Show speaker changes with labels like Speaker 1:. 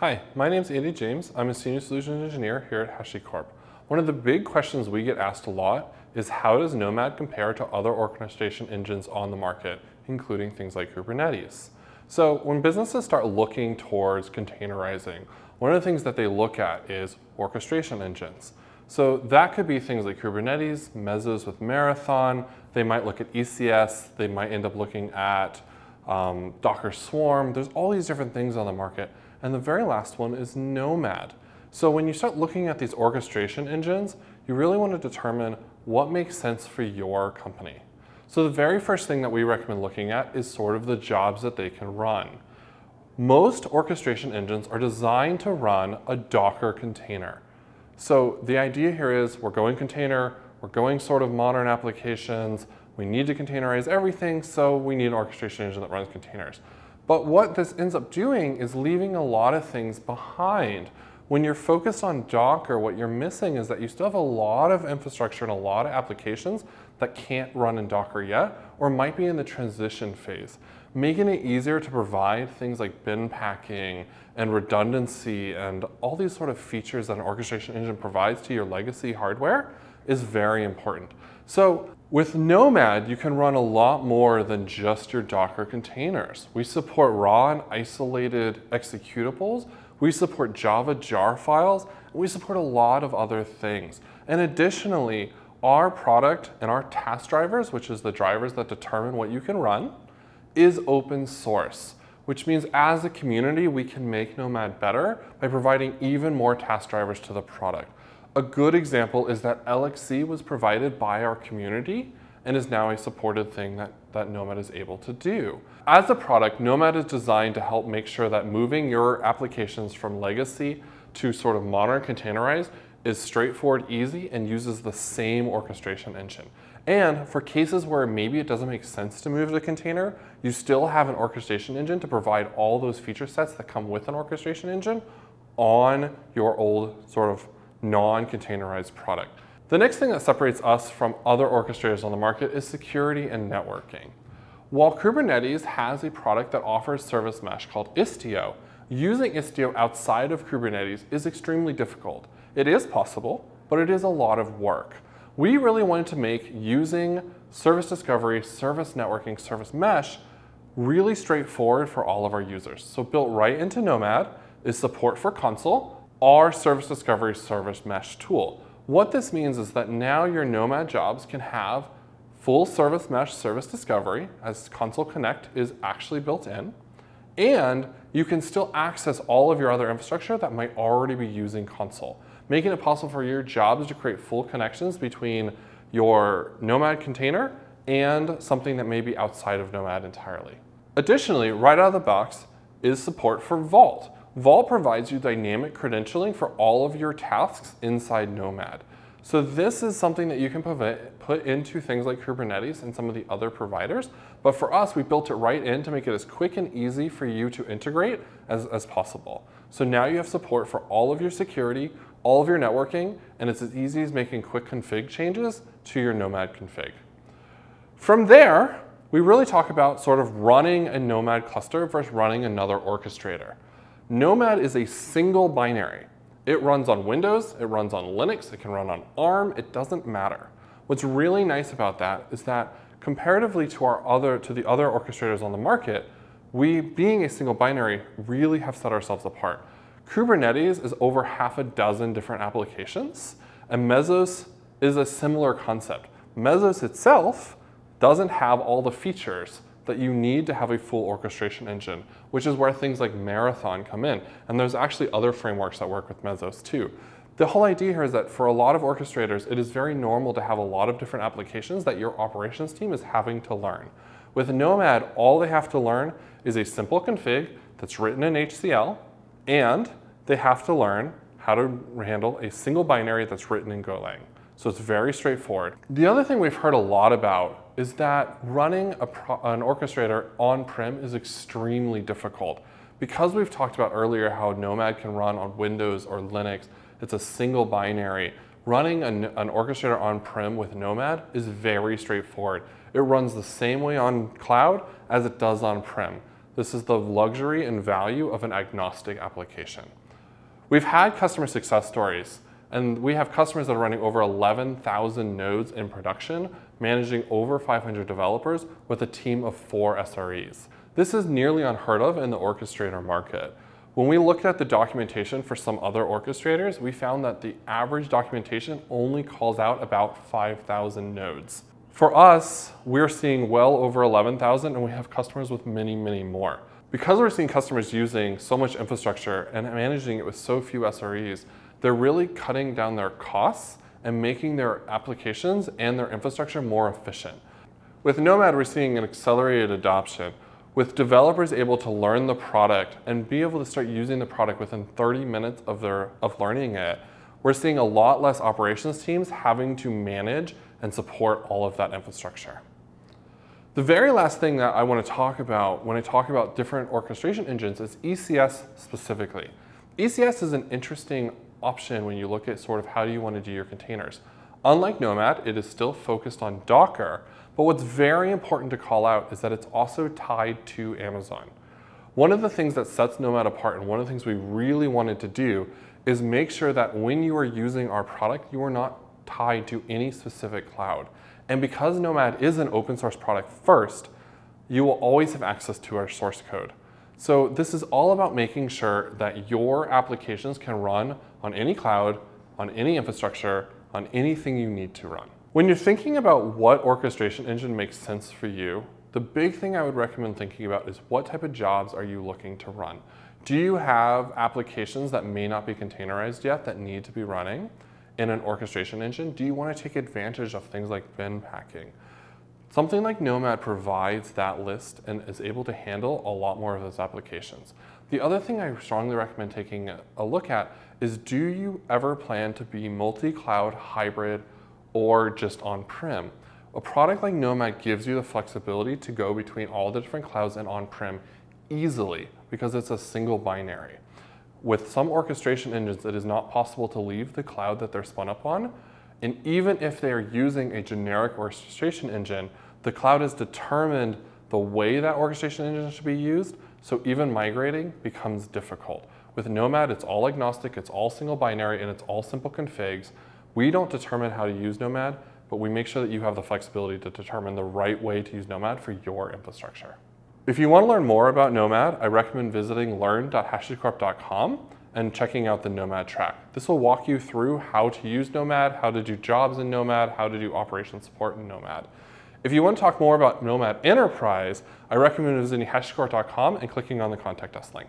Speaker 1: Hi, my name is Andy James. I'm a Senior Solutions Engineer here at HashiCorp. One of the big questions we get asked a lot is how does Nomad compare to other orchestration engines on the market, including things like Kubernetes? So when businesses start looking towards containerizing, one of the things that they look at is orchestration engines. So that could be things like Kubernetes, Mesos with Marathon. They might look at ECS. They might end up looking at um, Docker Swarm. There's all these different things on the market. And the very last one is Nomad. So when you start looking at these orchestration engines, you really want to determine what makes sense for your company. So the very first thing that we recommend looking at is sort of the jobs that they can run. Most orchestration engines are designed to run a Docker container. So the idea here is we're going container, we're going sort of modern applications, we need to containerize everything, so we need an orchestration engine that runs containers. But what this ends up doing is leaving a lot of things behind. When you're focused on Docker, what you're missing is that you still have a lot of infrastructure and a lot of applications that can't run in Docker yet, or might be in the transition phase. Making it easier to provide things like bin packing and redundancy and all these sort of features that an orchestration engine provides to your legacy hardware is very important. So with Nomad, you can run a lot more than just your Docker containers. We support raw and isolated executables, we support Java jar files, and we support a lot of other things. And additionally, our product and our task drivers, which is the drivers that determine what you can run, is open source, which means as a community, we can make Nomad better by providing even more task drivers to the product. A good example is that LXC was provided by our community and is now a supported thing that, that Nomad is able to do. As a product, Nomad is designed to help make sure that moving your applications from legacy to sort of modern containerized is straightforward, easy, and uses the same orchestration engine. And for cases where maybe it doesn't make sense to move to container, you still have an orchestration engine to provide all those feature sets that come with an orchestration engine on your old sort of non-containerized product. The next thing that separates us from other orchestrators on the market is security and networking. While Kubernetes has a product that offers service mesh called Istio, using Istio outside of Kubernetes is extremely difficult. It is possible, but it is a lot of work. We really wanted to make using service discovery, service networking, service mesh really straightforward for all of our users. So built right into Nomad is support for Consul, our service discovery service mesh tool. What this means is that now your Nomad jobs can have full service mesh service discovery as Consul Connect is actually built in. And you can still access all of your other infrastructure that might already be using Consul, making it possible for your jobs to create full connections between your Nomad container and something that may be outside of Nomad entirely. Additionally, right out of the box is support for Vault. Vault provides you dynamic credentialing for all of your tasks inside Nomad. So this is something that you can put into things like Kubernetes and some of the other providers. But for us, we built it right in to make it as quick and easy for you to integrate as, as possible. So now you have support for all of your security, all of your networking, and it's as easy as making quick config changes to your Nomad config. From there, we really talk about sort of running a Nomad cluster versus running another orchestrator. Nomad is a single binary. It runs on Windows, it runs on Linux, it can run on ARM, it doesn't matter. What's really nice about that is that comparatively to our other to the other orchestrators on the market, we being a single binary really have set ourselves apart. Kubernetes is over half a dozen different applications, and Mesos is a similar concept. Mesos itself doesn't have all the features that you need to have a full orchestration engine, which is where things like Marathon come in. And there's actually other frameworks that work with Mesos too. The whole idea here is that for a lot of orchestrators, it is very normal to have a lot of different applications that your operations team is having to learn. With Nomad, all they have to learn is a simple config that's written in HCL, and they have to learn how to handle a single binary that's written in Golang. So it's very straightforward. The other thing we've heard a lot about is that running an orchestrator on-prem is extremely difficult. Because we've talked about earlier how Nomad can run on Windows or Linux, it's a single binary. Running an, an orchestrator on-prem with Nomad is very straightforward. It runs the same way on cloud as it does on-prem. This is the luxury and value of an agnostic application. We've had customer success stories, and we have customers that are running over 11,000 nodes in production, managing over 500 developers with a team of four SREs. This is nearly unheard of in the orchestrator market. When we looked at the documentation for some other orchestrators, we found that the average documentation only calls out about 5,000 nodes. For us, we're seeing well over 11,000 and we have customers with many, many more. Because we're seeing customers using so much infrastructure and managing it with so few SREs, they're really cutting down their costs and making their applications and their infrastructure more efficient. With Nomad, we're seeing an accelerated adoption with developers able to learn the product and be able to start using the product within 30 minutes of, their, of learning it, we're seeing a lot less operations teams having to manage and support all of that infrastructure. The very last thing that I want to talk about when I talk about different orchestration engines is ECS specifically. ECS is an interesting option when you look at sort of how do you want to do your containers. Unlike Nomad, it is still focused on Docker, but what's very important to call out is that it's also tied to Amazon. One of the things that sets Nomad apart and one of the things we really wanted to do is make sure that when you are using our product, you are not tied to any specific cloud. And because Nomad is an open source product first, you will always have access to our source code. So this is all about making sure that your applications can run on any cloud, on any infrastructure, on anything you need to run. When you're thinking about what orchestration engine makes sense for you, the big thing I would recommend thinking about is what type of jobs are you looking to run? Do you have applications that may not be containerized yet that need to be running in an orchestration engine? Do you want to take advantage of things like bin packing? Something like Nomad provides that list and is able to handle a lot more of those applications. The other thing I strongly recommend taking a look at is do you ever plan to be multi-cloud hybrid or just on-prem. A product like Nomad gives you the flexibility to go between all the different clouds and on-prem easily because it's a single binary. With some orchestration engines, it is not possible to leave the cloud that they're spun up on. And even if they are using a generic orchestration engine, the cloud has determined the way that orchestration engine should be used, so even migrating becomes difficult. With Nomad, it's all agnostic, it's all single binary, and it's all simple configs. We don't determine how to use Nomad, but we make sure that you have the flexibility to determine the right way to use Nomad for your infrastructure. If you want to learn more about Nomad, I recommend visiting learn.hashicorp.com and checking out the Nomad track. This will walk you through how to use Nomad, how to do jobs in Nomad, how to do operation support in Nomad. If you want to talk more about Nomad Enterprise, I recommend visiting hashicorp.com and clicking on the contact us link.